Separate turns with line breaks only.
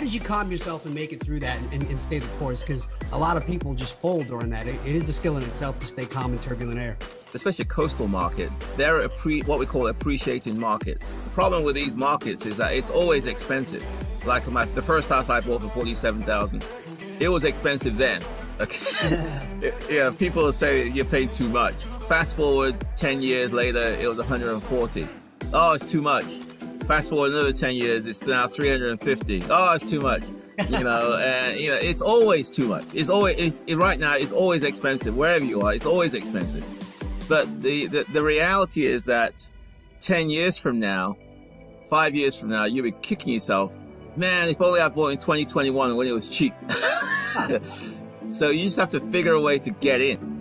how did you calm yourself and make it through that and, and, stay the course? Because a lot of people just fold during that. It, it is a skill in itself to stay calm in turbulent air.
Especially coastal market, they're appre- what we call appreciating markets. The problem with these markets is that it's always expensive. Like my, the first house I bought for forty-seven thousand, it was expensive then. Okay, yeah, people say you paid too much. Fast forward ten years later, it was one hundred and forty. Oh, it's too much Fast forward another 10 years, it's now 350. Oh, it's too much. You know, and you know, it's always too much. It's always, it's, it, right now, it's always expensive. Wherever you are, it's always expensive. But the, the, the reality is that 10 years from now, five years from now, you'll be kicking yourself. Man, if only I bought in 2021 when it was cheap. so you just have to figure a way to get in